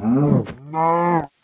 Oh, no.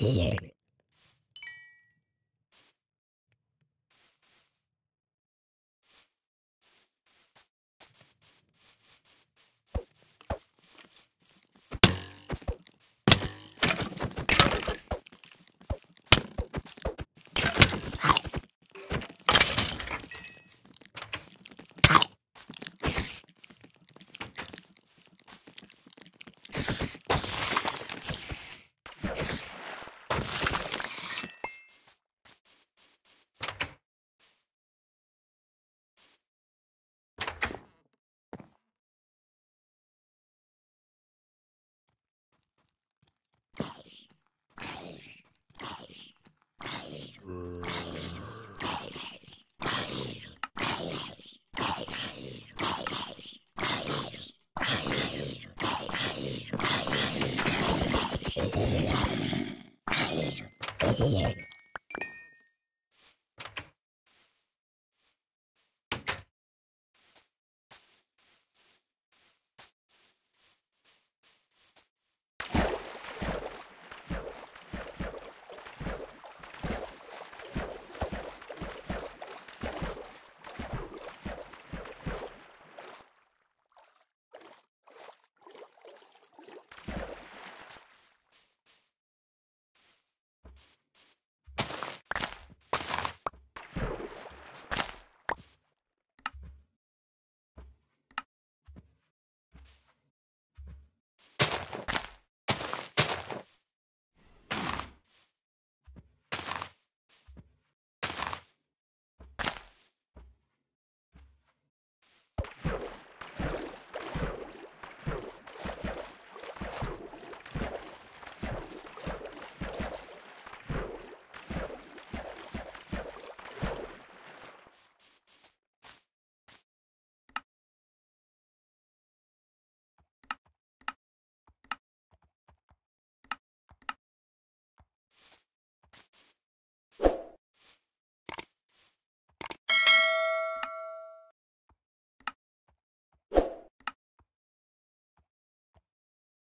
Here. tired.